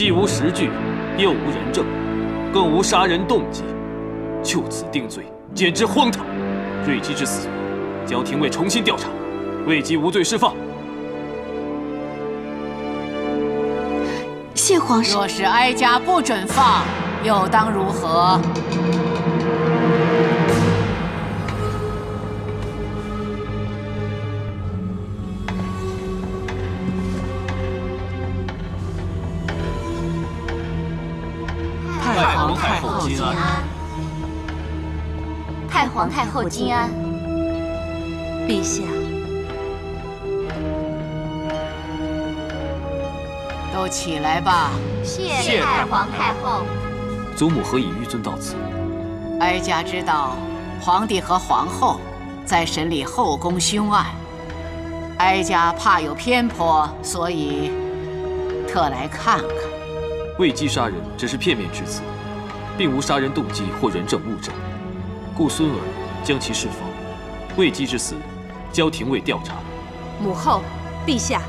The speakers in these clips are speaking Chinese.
既无实据，又无人证，更无杀人动机，就此定罪，简直荒唐。瑞基之死，交廷尉重新调查，未及无罪释放。谢皇上。若是哀家不准放，又当如何？后金安。太皇太后金安。陛下。都起来吧。谢太皇太后。祖母何以纡尊到此？哀家知道皇帝和皇后在审理后宫凶案，哀家怕有偏颇，所以特来看看。魏姬杀人只是片面之词，并无杀人动机或人证物证，故孙儿将其释放。未姬之死，交廷尉调查。母后，陛下，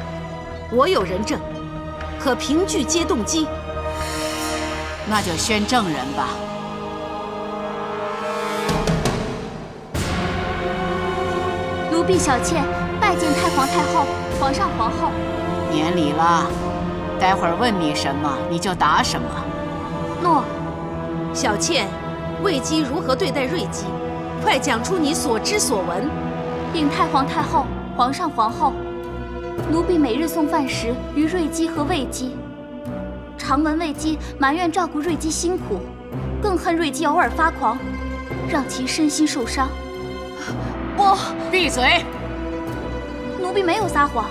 我有人证。可凭据皆动机，那就宣证人吧。奴婢小倩拜见太皇太后、皇上皇后。免礼了，待会儿问你什么，你就答什么。诺。小倩，魏姬如何对待瑞姬？快讲出你所知所闻。禀太皇太后、皇上皇后。奴婢每日送饭时于瑞姬和魏姬，常闻魏姬埋怨照顾瑞姬辛苦，更恨瑞姬偶尔发狂，让其身心受伤。不闭嘴！奴婢没有撒谎，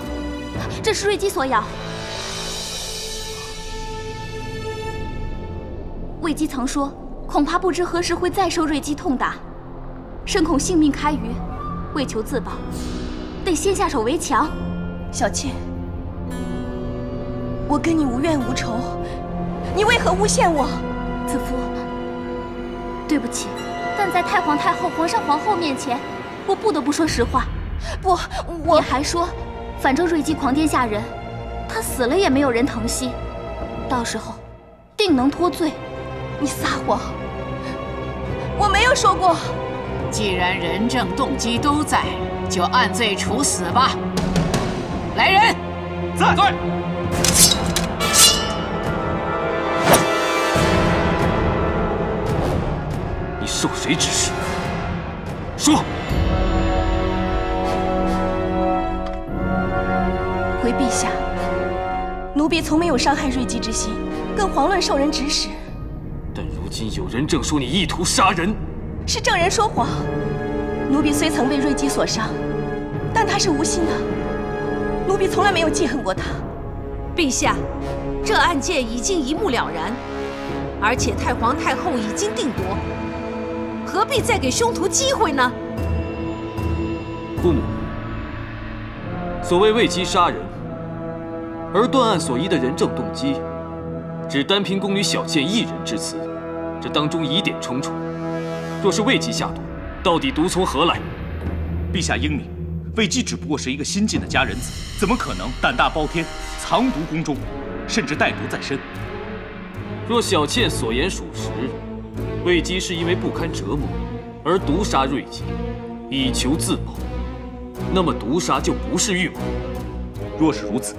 这是瑞姬所咬。瑞姬曾说，恐怕不知何时会再受瑞姬痛打，深恐性命堪虞，为求自保，得先下手为强。小倩，我跟你无怨无仇，你为何诬陷我？子夫，对不起，但在太皇太后、皇上皇后面前，我不得不说实话。不，我你还说，反正瑞姬狂癫吓人，她死了也没有人疼惜，到时候定能脱罪。你撒谎，我没有说过。既然人证动机都在，就按罪处死吧。来人，在在。你受谁指使？说。回陛下，奴婢从没有伤害瑞姬之心，更遑论受人指使。今有人证说你意图杀人，是证人说谎。奴婢虽曾被瑞姬所伤，但她是无心的。奴婢从来没有记恨过他。陛下，这案件已经一目了然，而且太皇太后已经定夺，何必再给凶徒机会呢？姑母，所谓为姬杀人，而断案所依的人证动机，只单凭宫女小倩一人之词，这当中疑点重重。若是魏姬下毒，到底毒从何来？陛下英明。魏姬只不过是一个新晋的佳人子，怎么可能胆大包天，藏毒宫中，甚至带毒在身？若小倩所言属实，魏姬是因为不堪折磨而毒杀瑞姬，以求自保，那么毒杀就不是预谋。若是如此，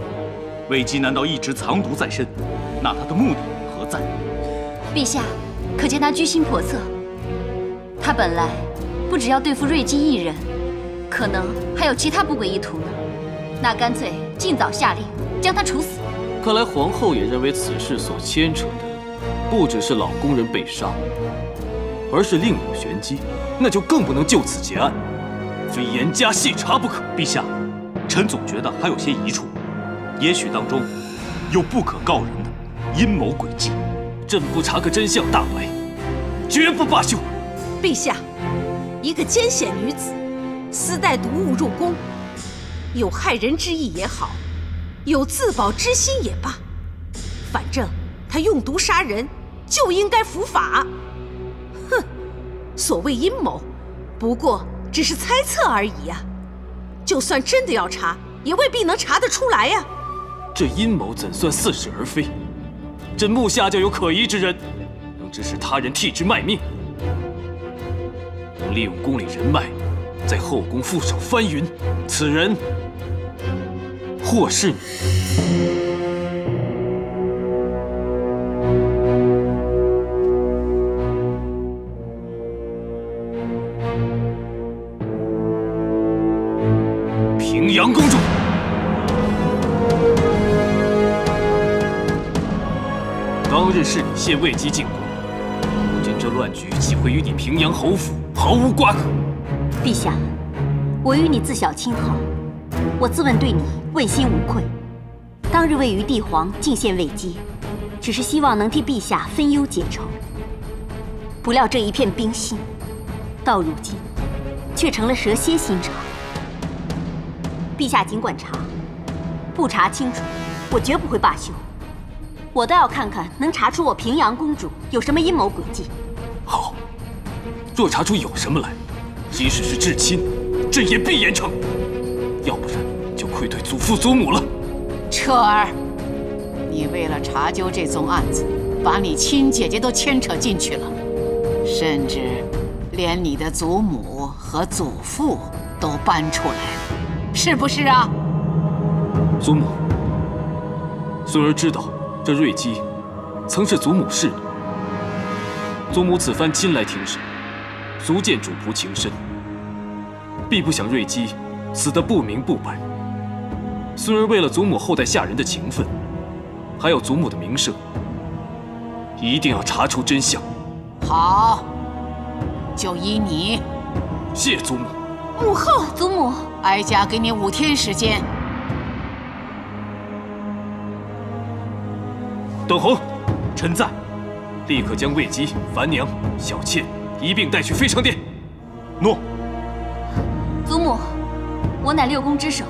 魏姬难道一直藏毒在身？那他的目的何在？陛下，可见他居心叵测。他本来不只要对付瑞姬一人。可能还有其他不轨意图呢，那干脆尽早下令将他处死。看来皇后也认为此事所牵扯的不只是老宫人被杀，而是另有玄机，那就更不能就此结案，非严加细查不可。陛下，臣总觉得还有些疑处，也许当中有不可告人的阴谋诡计。朕不查个真相大白，绝不罢休。陛下，一个奸险女子。私带毒物入宫，有害人之意也好，有自保之心也罢，反正她用毒杀人，就应该伏法。哼，所谓阴谋，不过只是猜测而已呀。就算真的要查，也未必能查得出来呀。这阴谋怎算似是而非？朕目下就有可疑之人，能指使他人替之卖命，能利用宫里人脉，在后宫覆手翻云。此人，或是你。日是你献魏姬进宫，如今这乱局岂会与你平阳侯府毫无瓜葛？陛下，我与你自小亲好，我自问对你问心无愧。当日为于帝皇进献魏姬，只是希望能替陛下分忧解愁。不料这一片冰心，到如今却成了蛇蝎心肠。陛下尽管查，不查清楚，我绝不会罢休。我倒要看看，能查出我平阳公主有什么阴谋诡计。好，若查出有什么来，即使是至亲，朕也必严惩。要不然，就愧对祖父祖母了。彻儿，你为了查究这宗案子，把你亲姐姐都牵扯进去了，甚至连你的祖母和祖父都搬出来了，是不是啊？祖母，孙儿知道。这瑞姬，曾是祖母侍女。祖母此番亲来庭审，足见主仆情深，必不想瑞姬死得不明不白。孙儿为了祖母后代下人的情分，还有祖母的名声，一定要查出真相。好，就依你。谢祖母。母后，祖母，哀家给你五天时间。等候，臣在。立刻将魏姬、樊娘、小妾一并带去飞昌殿。诺。祖母，我乃六宫之首，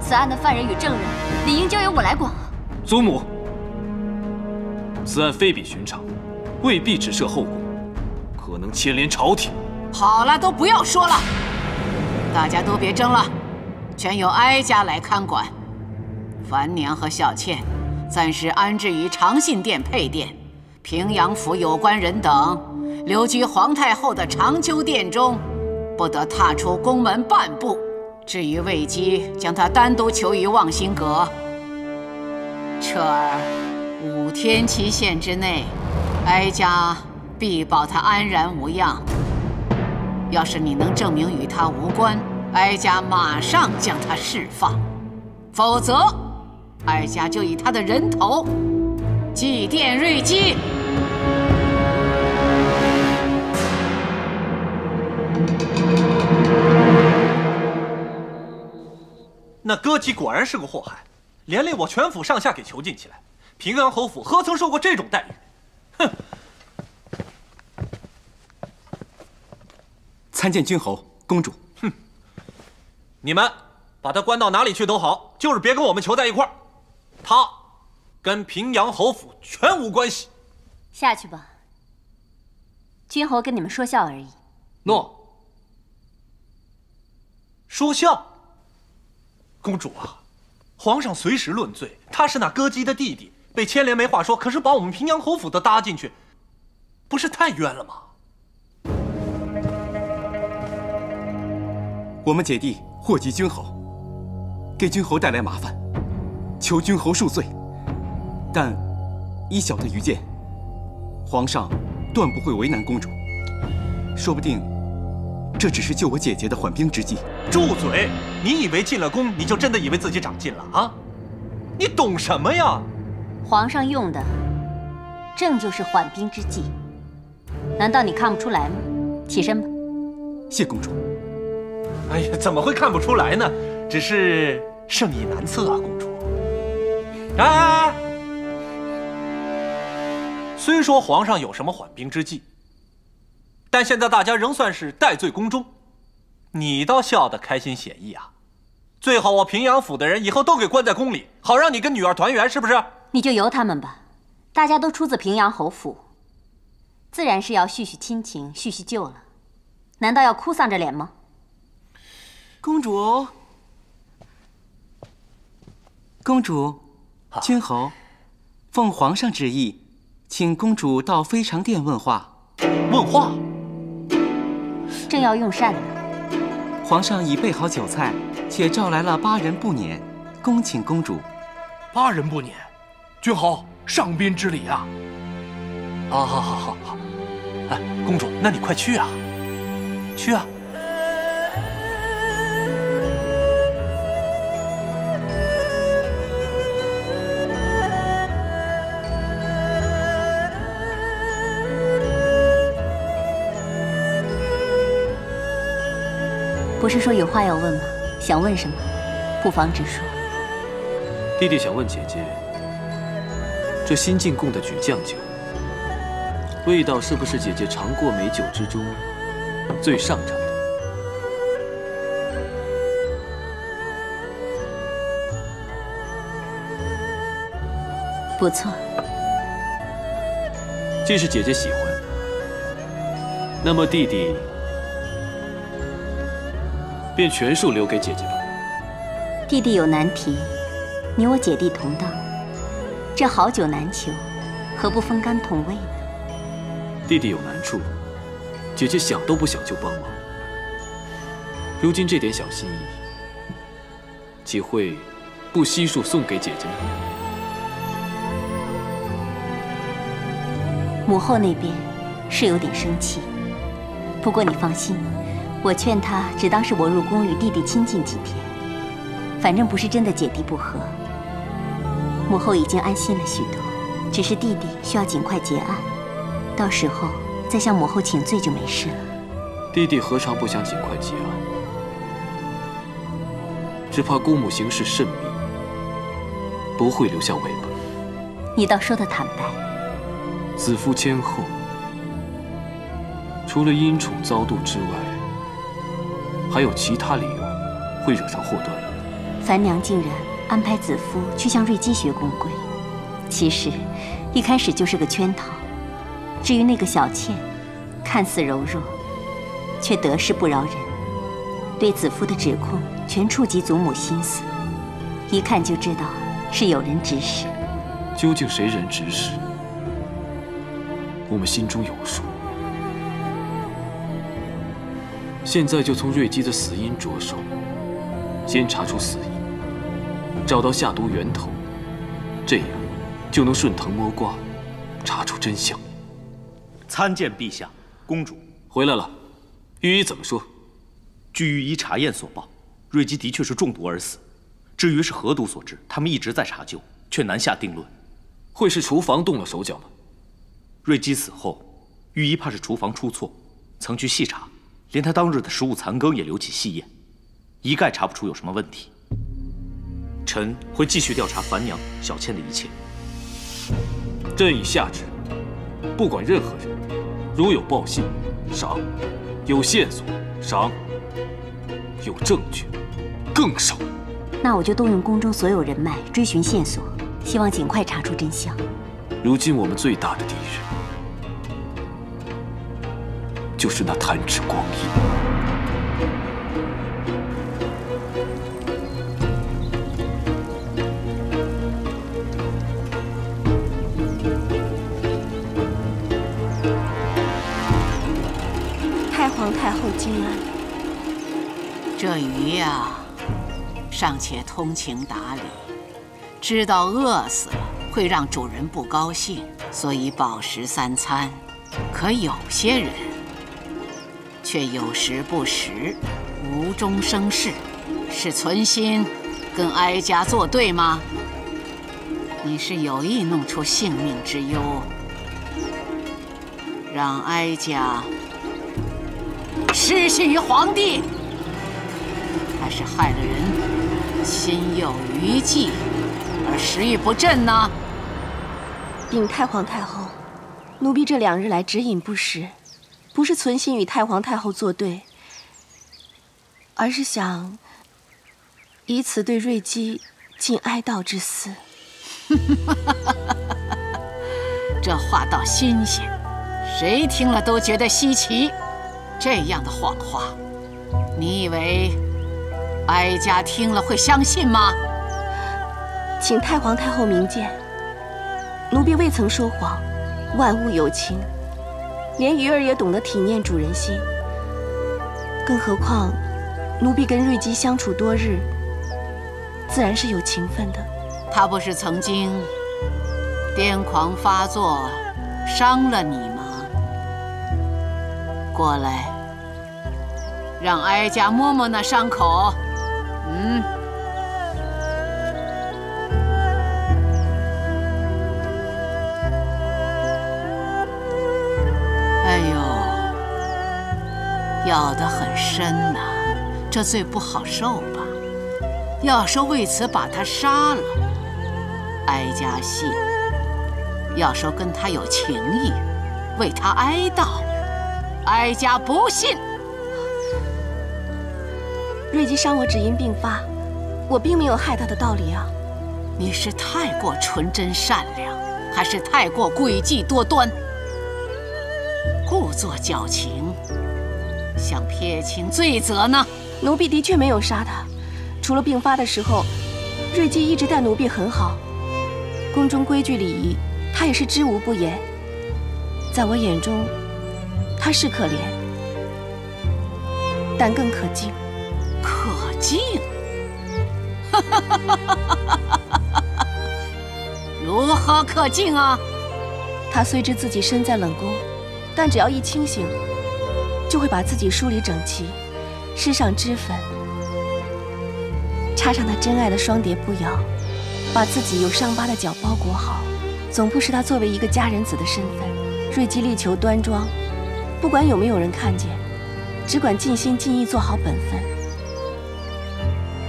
此案的犯人与证人理应交由我来管。祖母，此案非比寻常，未必只涉后宫，可能牵连朝廷。好了，都不要说了，大家都别争了，全由哀家来看管。樊娘和小妾。暂时安置于长信殿配殿，平阳府有关人等留居皇太后的长秋殿中，不得踏出宫门半步。至于魏姬，将她单独囚于望星阁。彻儿，五天期限之内，哀家必保她安然无恙。要是你能证明与她无关，哀家马上将她释放；否则。哀家就以他的人头祭奠瑞姬。那歌姬果然是个祸害，连累我全府上下给囚禁起来。平安侯府何曾受过这种待遇？哼！参见君侯、公主。哼！你们把他关到哪里去都好，就是别跟我们囚在一块儿。他跟平阳侯府全无关系。下去吧。君侯跟你们说笑而已。诺。说笑。公主啊，皇上随时论罪。他是那歌姬的弟弟，被牵连没话说。可是把我们平阳侯府都搭进去，不是太冤了吗？我们姐弟祸及君侯，给君侯带来麻烦。求君侯恕罪，但依小的愚见，皇上断不会为难公主。说不定这只是救我姐姐的缓兵之计。住嘴！你以为进了宫，你就真的以为自己长进了啊？你懂什么呀？皇上用的正就是缓兵之计，难道你看不出来吗？起身吧。谢公主。哎呀，怎么会看不出来呢？只是圣意难测啊，公主。哎，虽说皇上有什么缓兵之计，但现在大家仍算是戴罪宫中，你倒笑得开心写意啊！最好我平阳府的人以后都给关在宫里，好让你跟女儿团圆，是不是？你就由他们吧，大家都出自平阳侯府，自然是要叙叙亲情、叙叙旧了，难道要哭丧着脸吗？公主，公主。君侯，奉皇上旨意，请公主到非常殿问话。问话？正要用膳呢。皇上已备好酒菜，且召来了八人不撵，恭请公主。八人不撵，君侯上宾之礼啊！好，好好好好。哎，公主，那你快去啊，去啊！不是说有话要问吗？想问什么，不妨直说。弟弟想问姐姐，这新进贡的举酱酒，味道是不是姐姐尝过美酒之中最上乘的？不错。既是姐姐喜欢，那么弟弟。便全数留给姐姐吧。弟弟有难题，你我姐弟同当，这好酒难求，何不分甘同味呢？弟弟有难处，姐姐想都不想就帮忙。如今这点小心意，岂会不悉数送给姐姐呢？母后那边是有点生气，不过你放心。我劝他只当是我入宫与弟弟亲近几天，反正不是真的姐弟不和。母后已经安心了许多，只是弟弟需要尽快结案，到时候再向母后请罪就没事了。弟弟何尝不想尽快结案？只怕姑母行事慎密，不会留下尾巴。你倒说的坦白。子夫谦厚，除了因宠遭妒之外。还有其他理由会惹上祸端？樊娘竟然安排子夫去向瑞姬学宫规，其实一开始就是个圈套。至于那个小倩，看似柔弱，却得势不饶人，对子夫的指控全触及祖母心思，一看就知道是有人指使。究竟谁人指使？我们心中有数。现在就从瑞姬的死因着手，先查出死因，找到下毒源头，这样就能顺藤摸瓜，查出真相。参见陛下，公主回来了。御医怎么说？据御医查验所报，瑞姬的确是中毒而死。至于是何毒所致，他们一直在查究，却难下定论。会是厨房动了手脚吗？瑞姬死后，御医怕是厨房出错，曾去细查。连他当日的食物残羹也留起细验，一概查不出有什么问题。臣会继续调查樊娘、小倩的一切。朕已下旨，不管任何人，如有报信，赏；有线索，赏；有证据，更赏。那我就动用宫中所有人脉追寻线索，希望尽快查出真相。如今我们最大的敌人。就是那弹指光阴。太皇太后金安，这鱼呀，尚且通情达理，知道饿死了会让主人不高兴，所以饱食三餐。可有些人。却有时不时，无中生事，是存心跟哀家作对吗？你是有意弄出性命之忧，让哀家失信于皇帝，还是害了人心有余悸而食欲不振呢？禀太皇太后，奴婢这两日来只饮不食。不是存心与太皇太后作对，而是想以此对瑞姬尽哀悼之思。这话倒新鲜，谁听了都觉得稀奇。这样的谎话，你以为哀家听了会相信吗？请太皇太后明鉴，奴婢未曾说谎，万物有情，连鱼儿也懂得体念主人心。更何况，奴婢跟瑞姬相处多日，自然是有情分的。他不是曾经癫狂发作，伤了你吗？过来，让哀家摸摸那伤口。咬得很深呐，这罪不好受吧？要说为此把他杀了，哀家信；要说跟他有情谊，为他哀悼，哀家不信。瑞吉伤我只因病发，我并没有害他的道理啊。你是太过纯真善良，还是太过诡计多端？故作矫情，想撇清罪责呢？奴婢的确没有杀他，除了病发的时候，瑞姬一直待奴婢很好，宫中规矩礼仪，她也是知无不言。在我眼中，她是可怜，但更可敬。可敬？如何可敬啊？她虽知自己身在冷宫，但只要一清醒，就会把自己梳理整齐，施上脂粉，插上他珍爱的双蝶步摇，把自己有伤疤的脚包裹好，总不失他作为一个佳人子的身份。瑞姬力求端庄，不管有没有人看见，只管尽心尽意做好本分。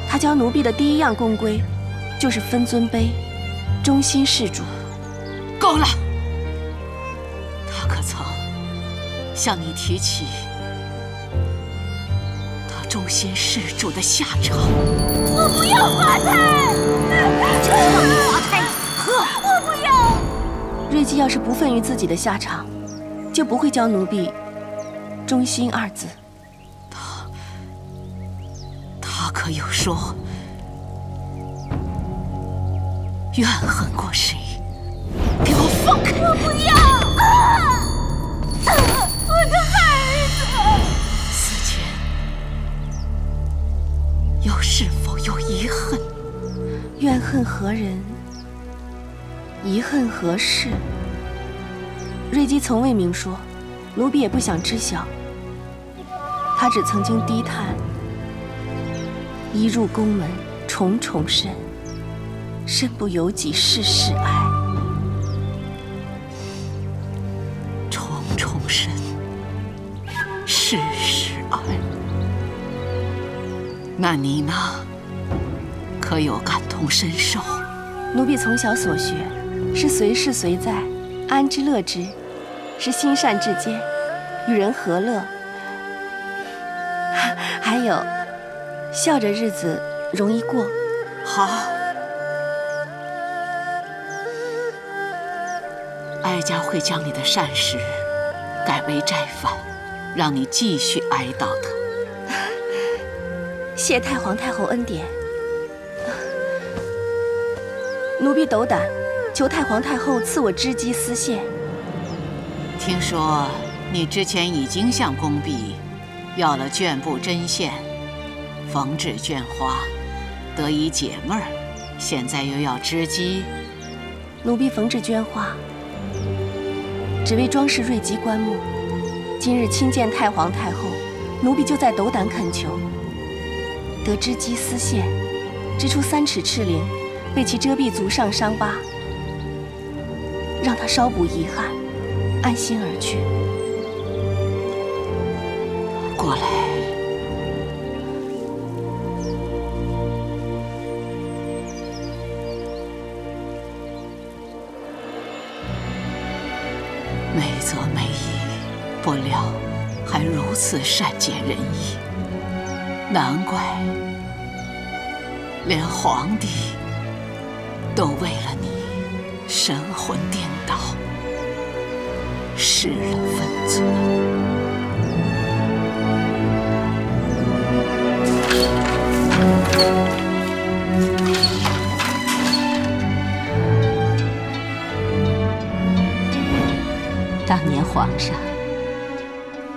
他教奴婢的第一样宫规，就是分尊卑，忠心事主。够了！他可曾向你提起他忠心事主的下场？我不要滑胎！就要你滑胎！呵，我不要！瑞姬要是不忿于自己的下场，就不会教奴婢忠心二字。他可有说怨恨过谁？给我放开！我不要！啊！怨恨何人？遗恨何事？瑞姬从未明说，奴婢也不想知晓。他只曾经低叹。一入宫门，重重深，身不由己，事事哀。重重深，事事哀。那你呢？可有感同身受？奴婢从小所学，是随事随在，安之乐之，是心善至坚，与人和乐。还有。笑着日子容易过，好。哀家会将你的善事改为斋饭，让你继续哀悼他。谢太皇太后恩典，奴婢斗胆，求太皇太后赐我织机丝线。听说你之前已经向宫婢要了绢布针线。缝制绢花，得以解闷儿。现在又要织机，奴婢缝制绢花，只为装饰瑞吉棺木。今日亲见太皇太后，奴婢就在斗胆恳求，得织机丝线，织出三尺赤绫，为其遮蔽足上伤疤，让他稍补遗憾，安心而去。过来。美则美矣，不料还如此善解人意，难怪连皇帝都为了你神魂颠倒，失了分寸。当年皇上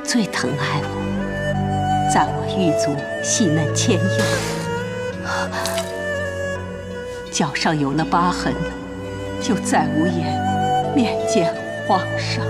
最疼爱我，在我狱卒细嫩纤幼，脚上有了疤痕，就再无颜面见皇上。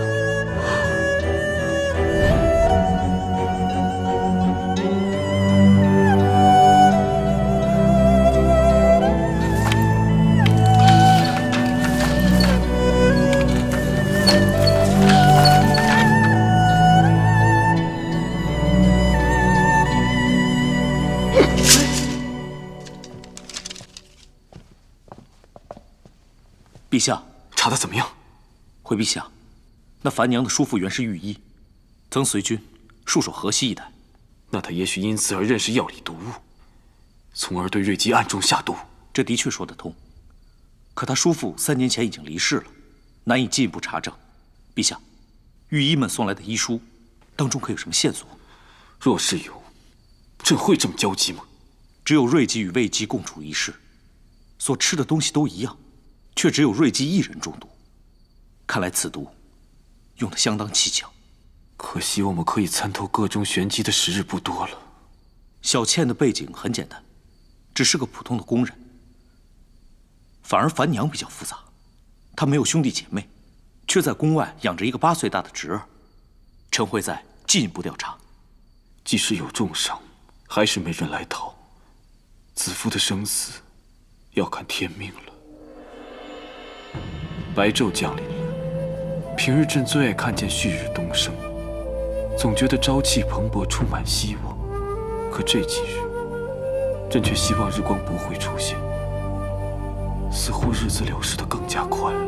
陛下，查的怎么样？回陛下，那樊娘的叔父原是御医，曾随军戍守河西一带。那他也许因此而认识药里毒物，从而对瑞姬暗中下毒。这的确说得通。可他叔父三年前已经离世了，难以进一步查证。陛下，御医们送来的医书，当中可有什么线索？若是有，朕会这么焦急吗？只有瑞姬与魏姬共处一室，所吃的东西都一样。却只有瑞姬一人中毒，看来此毒用的相当蹊跷。可惜我们可以参透各种玄机的时日不多了。小倩的背景很简单，只是个普通的工人。反而樊娘比较复杂，她没有兄弟姐妹，却在宫外养着一个八岁大的侄儿。臣会在进一步调查。即使有重伤，还是没人来讨。子夫的生死，要看天命了。白昼降临，平日朕最爱看见旭日东升，总觉得朝气蓬勃，充满希望。可这几日，朕却希望日光不会出现，似乎日子流逝的更加快了。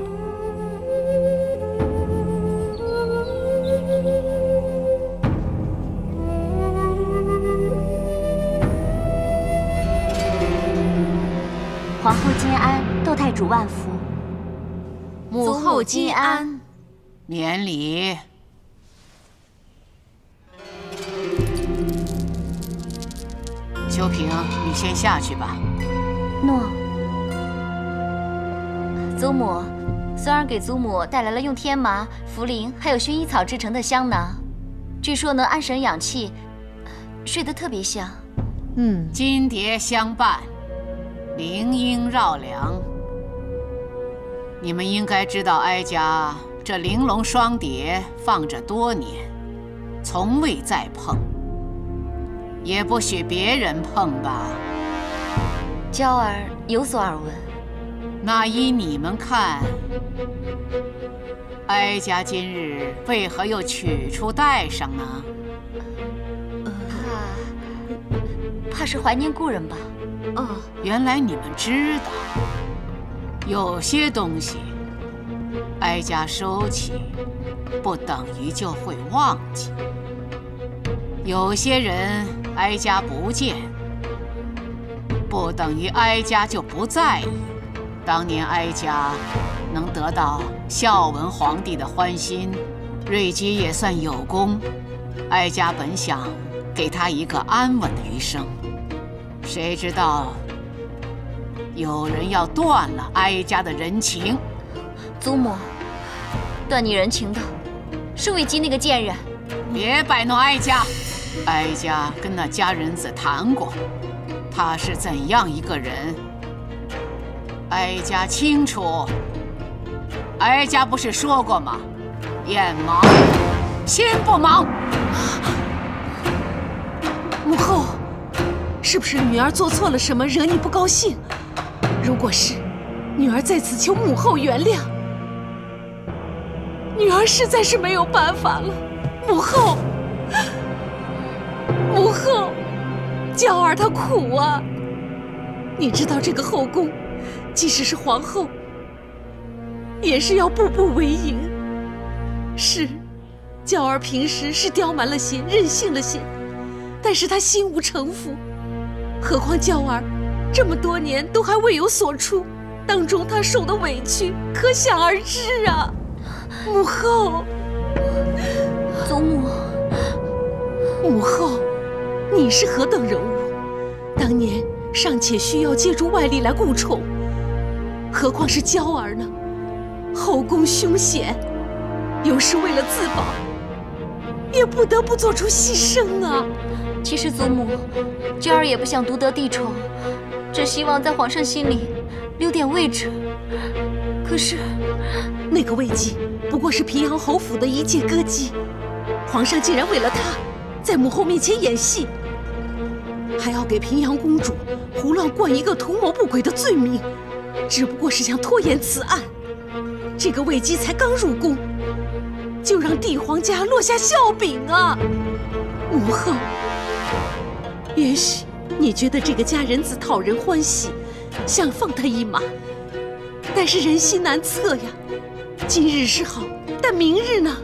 皇后金安，窦太主万福。母后金安，免礼。秋萍，你先下去吧。诺。祖母，孙儿给祖母带来了用天麻、茯苓还有薰衣草制成的香囊，据说能安神养气，睡得特别香。嗯，金蝶相伴，铃音绕梁。你们应该知道，哀家这玲珑双蝶放着多年，从未再碰，也不许别人碰吧。娇儿有所耳闻。那依你们看，哀家今日为何又取出戴上呢？怕，怕是怀念故人吧？哦，原来你们知道。有些东西，哀家收起，不等于就会忘记；有些人，哀家不见，不等于哀家就不在意。当年哀家能得到孝文皇帝的欢心，瑞姬也算有功。哀家本想给他一个安稳的余生，谁知道？有人要断了哀家的人情，祖母，断你人情的是魏姬那个贱人。别摆弄哀家，哀家跟那家人子谈过，他是怎样一个人，哀家清楚。哀家不是说过吗？眼盲，心不盲。母后，是不是女儿做错了什么，惹你不高兴？如果是，女儿在此求母后原谅。女儿实在是没有办法了，母后，母后，娇儿她苦啊。你知道这个后宫，即使是皇后，也是要步步为营。是，娇儿平时是刁蛮了些，任性了些，但是她心无城府。何况娇儿。这么多年都还未有所出，当中他受的委屈可想而知啊！母后，祖母，母后，你是何等人物？当年尚且需要借助外力来顾宠，何况是娇儿呢？后宫凶险，有时为了自保，也不得不做出牺牲啊。其实祖母，娇儿也不想独得帝宠，只希望在皇上心里留点位置。可是，那个魏姬不过是平阳侯府的一介歌姬，皇上竟然为了她，在母后面前演戏，还要给平阳公主胡乱冠一个图谋不轨的罪名，只不过是想拖延此案。这个魏姬才刚入宫，就让帝皇家落下笑柄啊！母后，也许你觉得这个佳人子讨人欢喜，想放他一马。但是人心难测呀，今日是好，但明日呢？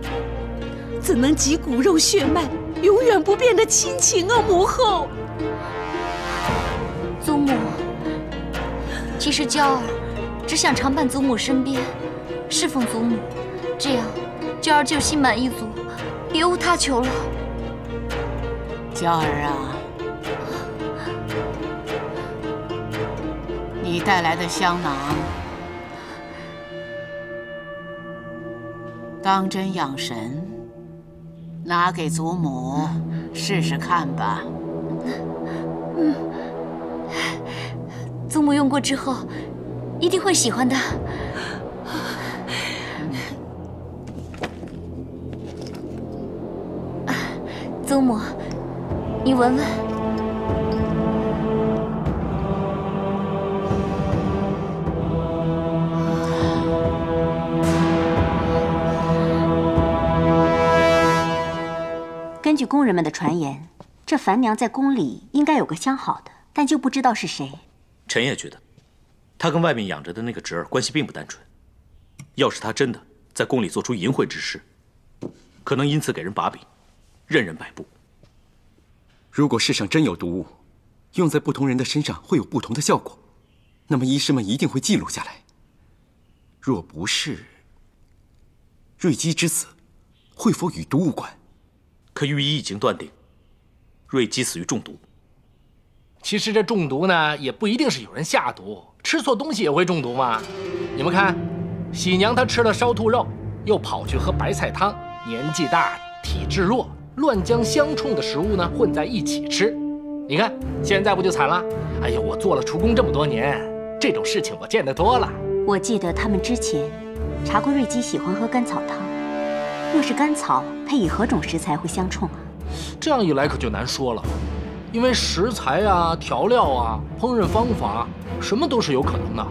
怎能及骨肉血脉永远不变的亲情啊，母后？祖母，其实娇儿只想常伴祖母身边，侍奉祖母，这样娇儿就心满意足，别无他求了。娇儿啊，带来的香囊。当真养神，拿给祖母试试看吧。嗯，祖母用过之后，一定会喜欢的。祖母，你闻闻。据工人们的传言，这樊娘在宫里应该有个相好的，但就不知道是谁。臣也觉得，她跟外面养着的那个侄儿关系并不单纯。要是她真的在宫里做出淫秽之事，可能因此给人把柄，任人摆布。如果世上真有毒物，用在不同人的身上会有不同的效果，那么医师们一定会记录下来。若不是瑞姬之死，会否与毒无关？可御医已经断定，瑞姬死于中毒。其实这中毒呢，也不一定是有人下毒，吃错东西也会中毒嘛。你们看，喜娘她吃了烧兔肉，又跑去喝白菜汤，年纪大，体质弱，乱将相冲的食物呢混在一起吃。你看现在不就惨了？哎呀，我做了厨工这么多年，这种事情我见得多了。我记得他们之前查过瑞姬喜欢喝甘草汤。若是甘草配以何种食材会相冲啊？这样一来可就难说了，因为食材啊、调料啊、烹饪方法，什么都是有可能的。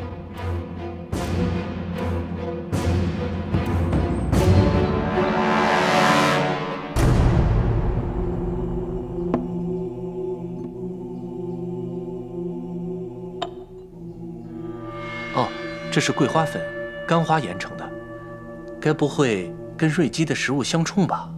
哦，这是桂花粉，干花研成的，该不会……跟瑞基的食物相冲吧。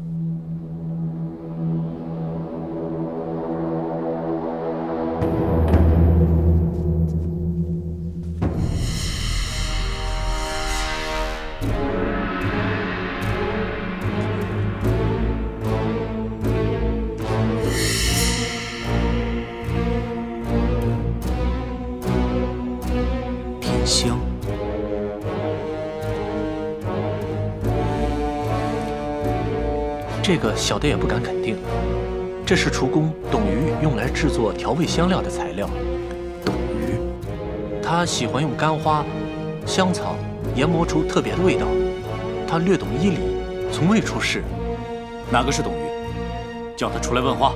小的也不敢肯定，这是厨工董鱼用来制作调味香料的材料。董鱼，他喜欢用干花、香草研磨出特别的味道。他略懂医理，从未出事。哪个是董鱼？叫他出来问话。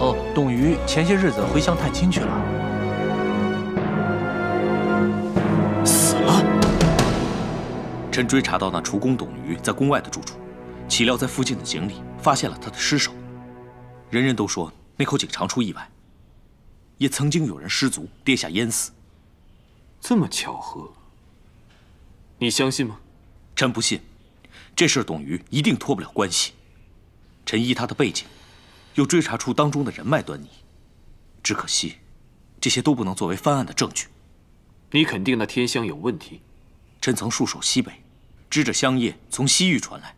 哦，董鱼前些日子回乡探亲去了，死了。臣追查到那厨工董瑜在宫外的住处。岂料在附近的井里发现了他的尸首，人人都说那口井常出意外，也曾经有人失足跌下淹死。这么巧合，你相信吗？臣不信，这事董瑜一定脱不了关系。臣依他的背景，又追查出当中的人脉端倪，只可惜，这些都不能作为翻案的证据。你肯定那天香有问题？臣曾戍守西北，知着香叶从西域传来。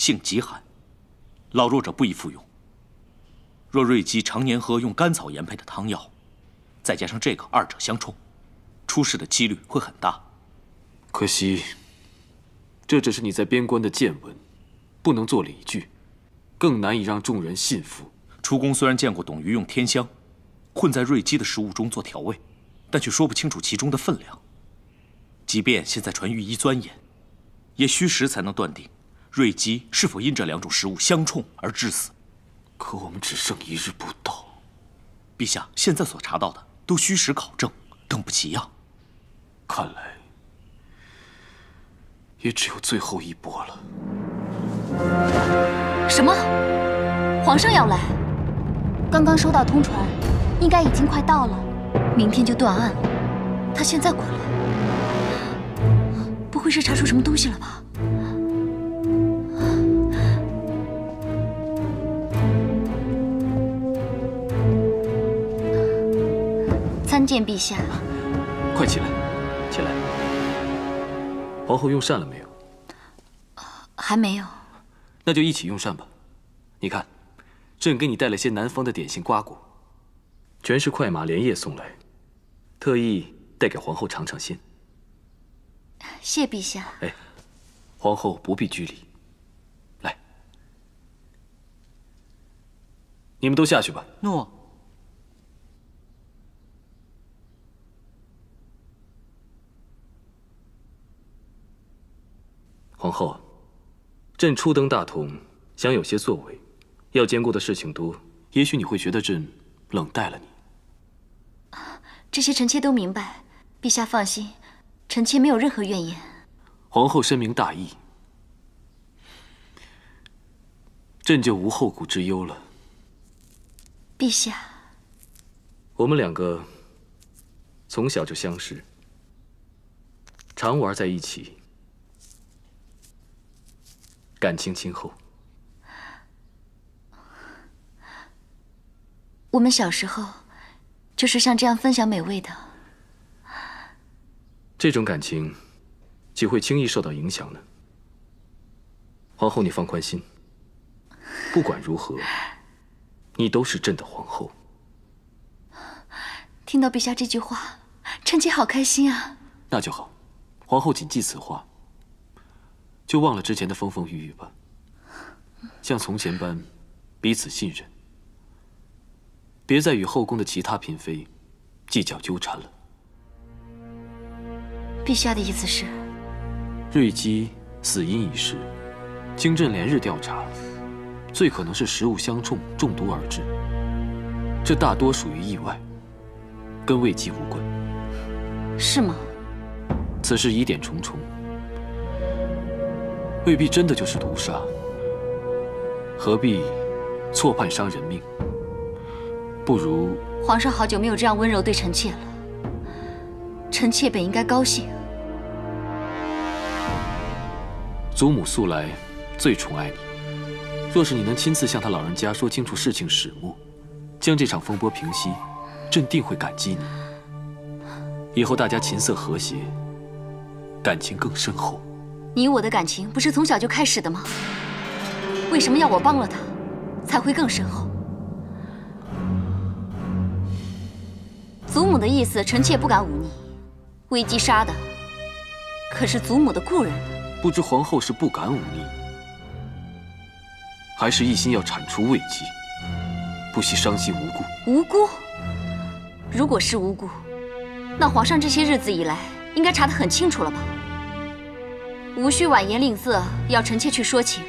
性极寒，老弱者不宜服用。若瑞姬常年喝用甘草研配的汤药，再加上这个二者相冲，出事的几率会很大。可惜，这只是你在边关的见闻，不能做理据，更难以让众人信服。出宫虽然见过董瑜用天香混在瑞姬的食物中做调味，但却说不清楚其中的分量。即便现在传御医钻研，也需时才能断定瑞姬是否因这两种食物相冲而致死。可我们只剩一日不到，陛下现在所查到的都虚实考证，等不及呀。看来。也只有最后一波了。什么？皇上要来？刚刚收到通传，应该已经快到了，明天就断案了。他现在过来，不会是查出什么东西了吧？参见陛下。快起来。起来皇后用膳了没有？还没有。那就一起用膳吧。你看，朕给你带了些南方的点心瓜果，全是快马连夜送来，特意带给皇后尝尝鲜。谢陛下。哎，皇后不必拘礼。来，你们都下去吧。诺。皇后，朕初登大统，想有些作为，要兼顾的事情多，也许你会觉得朕冷待了你。这些臣妾都明白，陛下放心，臣妾没有任何怨言。皇后深明大义，朕就无后顾之忧了。陛下，我们两个从小就相识，常玩在一起。感情亲厚。我们小时候就是像这样分享美味的。这种感情岂会轻易受到影响呢？皇后，你放宽心，不管如何，你都是朕的皇后。听到陛下这句话，臣妾好开心啊！那就好，皇后谨记此话。就忘了之前的风风雨雨吧，像从前般彼此信任，别再与后宫的其他嫔妃计较纠缠了。陛下的意思是，瑞姬死因已逝，经朕连日调查，最可能是食物相冲中毒而致，这大多属于意外，跟魏姬无关。是吗？此事疑点重重。未必真的就是毒杀，何必错判伤人命？不如皇上好久没有这样温柔对臣妾了，臣妾本应该高兴。祖母素来最宠爱你，若是你能亲自向他老人家说清楚事情始末，将这场风波平息，朕定会感激你。以后大家琴瑟和谐，感情更深厚。你我的感情不是从小就开始的吗？为什么要我帮了他，才会更深厚？祖母的意思，臣妾不敢忤逆。危机杀的可是祖母的故人。不知皇后是不敢忤逆，还是一心要铲除魏姬，不惜伤及无辜？无辜？如果是无辜，那皇上这些日子以来应该查得很清楚了吧？无需婉言吝啬，要臣妾去说情。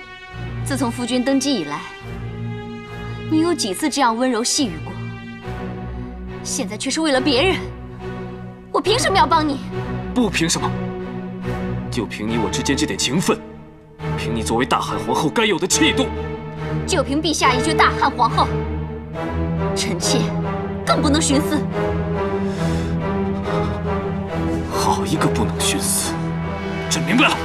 自从夫君登基以来，你有几次这样温柔细语过？现在却是为了别人，我凭什么要帮你？不凭什么，就凭你我之间这点情分，凭你作为大汉皇后该有的气度，就凭陛下一句大汉皇后，臣妾更不能徇私。好一个不能徇私！朕明白了。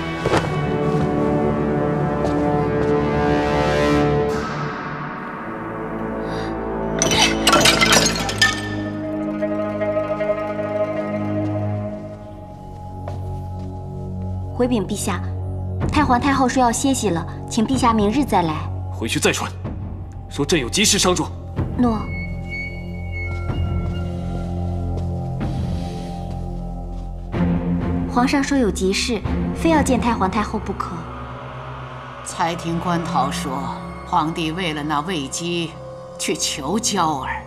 回禀陛下，太皇太后说要歇息了，请陛下明日再来。回去再传，说朕有急事相助。诺。皇上说有急事，非要见太皇太后不可。才听官陶说，皇帝为了那魏姬，去求娇儿。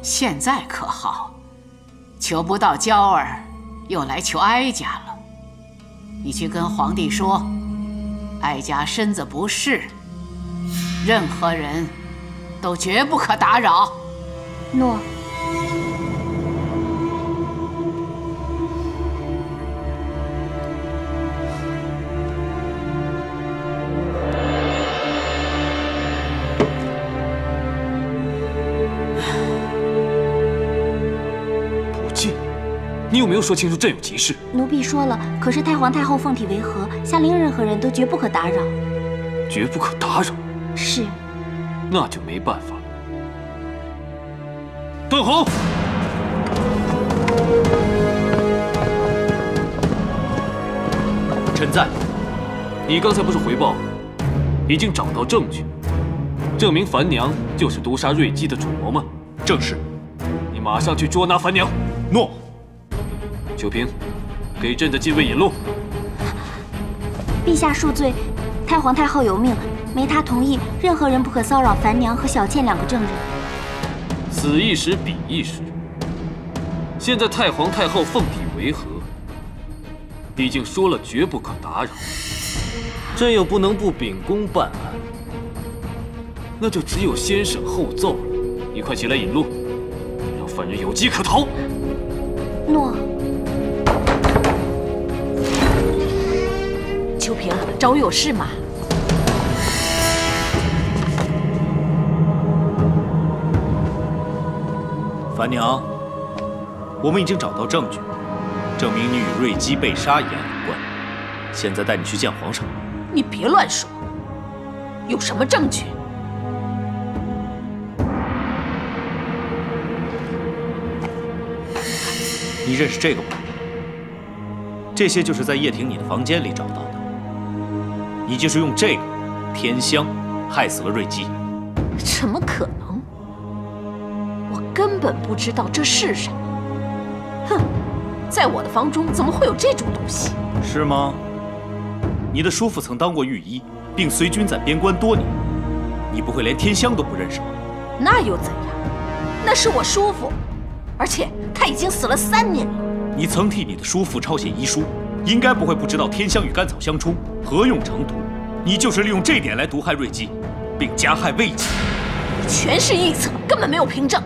现在可好，求不到娇儿，又来求哀家了。你去跟皇帝说，哀家身子不适，任何人都绝不可打扰。诺。说清楚朕有急事？奴婢说了，可是太皇太后凤体为和，下令任何人都绝不可打扰。绝不可打扰。是。那就没办法了。段宏，臣在。你刚才不是回报，已经找到证据，证明樊娘就是毒杀瑞姬的主谋吗？正是。你马上去捉拿樊娘。诺。秋萍，给朕的禁卫引路。陛下恕罪，太皇太后有命，没他同意，任何人不可骚扰樊娘和小倩两个证人。此一时，彼一时。现在太皇太后奉体为和，已经说了绝不可打扰，朕又不能不秉公办案，那就只有先审后奏了。你快起来引路，让犯人有机可逃。诺。找我有事吗？樊娘，我们已经找到证据，证明你与瑞姬被杀一案有关。现在带你去见皇上。你别乱说，有什么证据？你认识这个吗？这些就是在叶婷你的房间里找到的。你就是用这个天香害死了瑞姬？怎么可能？我根本不知道这是什么。哼，在我的房中怎么会有这种东西？是吗？你的叔父曾当过御医，并随军在边关多年，你不会连天香都不认识吗？那又怎样？那是我叔父，而且他已经死了三年了。你曾替你的叔父抄写遗书。应该不会不知道天香与甘草相冲，何用成毒？你就是利用这点来毒害瑞姬，并加害魏姬。全是臆测，根本没有凭证。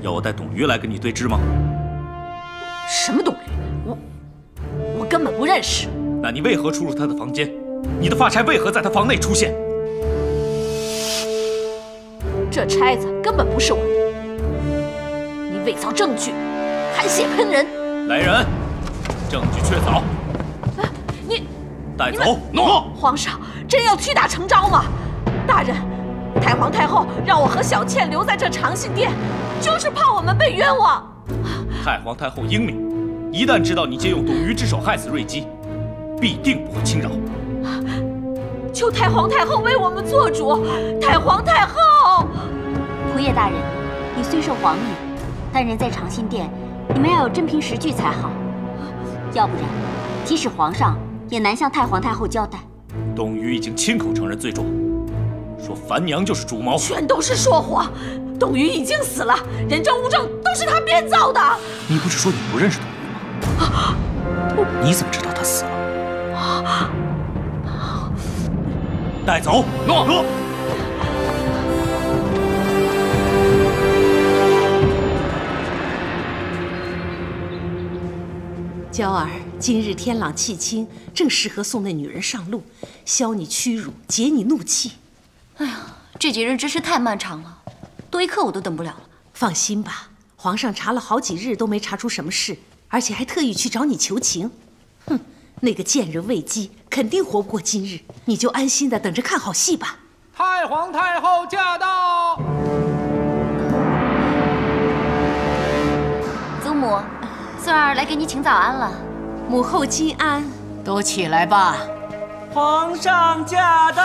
要我带董瑜来跟你对质吗？什么董瑜？我我根本不认识。那你为何出入他的房间？你的发钗为何在他房内出现？这钗子根本不是我的。你伪造证据，含血喷人。来人！证据确凿，你带走。诺。皇上真要屈打成招吗？大人，太皇太后让我和小倩留在这长信殿，就是怕我们被冤枉。太皇太后英明，一旦知道你借用董瑜之手害死瑞姬，必定不会轻饶。求太皇太后为我们做主。太皇太后，仆夜大人，你虽受皇命，但人在长信殿，你们要有真凭实据才好。要不然，即使皇上也难向太皇太后交代。董瑜已经亲口承认罪状，说樊娘就是主谋，全都是说谎。董瑜已经死了，人证物证都是他编造的。你不是说你不认识董瑜吗？啊你怎么知道他死了？带走。诺。娇儿，今日天朗气清，正适合送那女人上路，消你屈辱，解你怒气。哎呀，这几日真是太漫长了，多一刻我都等不了了。放心吧，皇上查了好几日都没查出什么事，而且还特意去找你求情。哼，那个贱人魏姬肯定活不过今日，你就安心的等着看好戏吧。太皇太后驾到！祖母。孙儿来给你请早安了，母后金安，都起来吧。皇上驾到！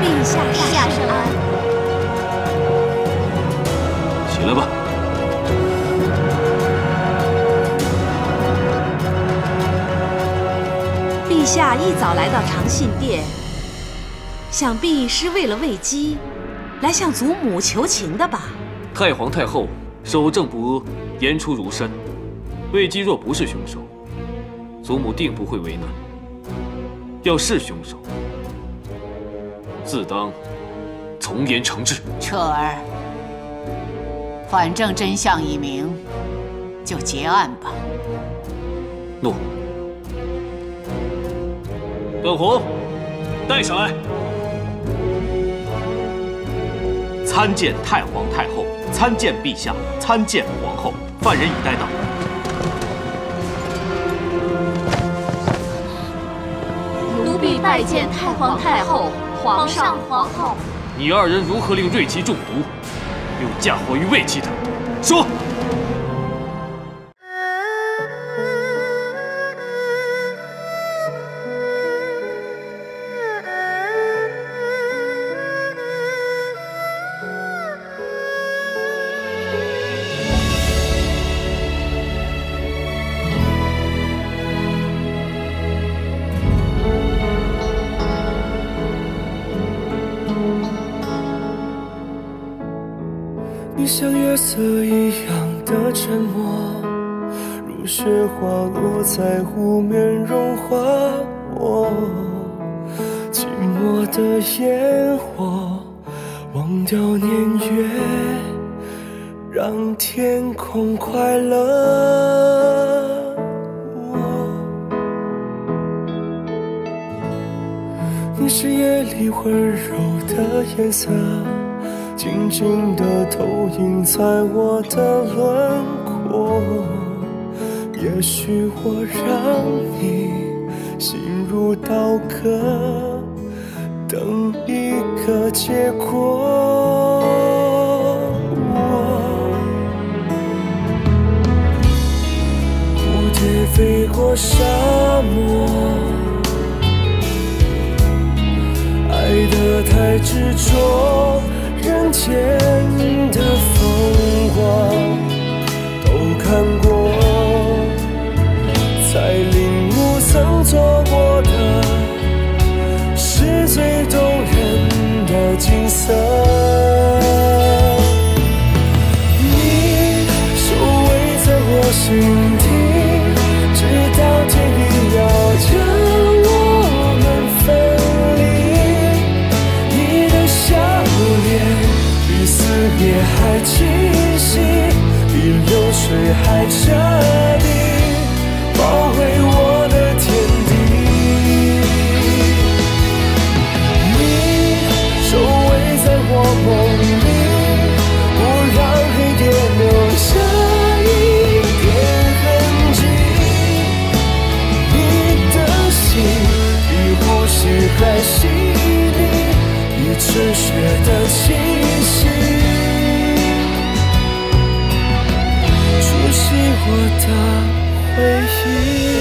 陛下圣安。起来吧。陛下一早来到长信殿，想必是为了魏姬来向祖母求情的吧？太皇太后守正不阿，言出如山。魏姬若不是凶手，祖母定不会为难。要是凶手，自当从严惩治。彻儿，反正真相已明，就结案吧。诺。段宏，带上来。参见太皇太后，参见陛下，参见皇后。犯人已带到。奴婢拜见太皇太后、皇上、皇后。你二人如何令瑞琪中毒，又嫁祸于魏姬的？说。你像月色一样的沉默，如雪花落在湖面融化我。寂寞的烟火，忘掉年月，让天空快乐。你是夜里温柔的颜色。静静地投影在我的轮廓，也许我让你心如刀割，等一个结果。蝴蝶飞过沙漠，爱得太执着。人间的风光都看过，才领悟曾做谁还？我的回忆。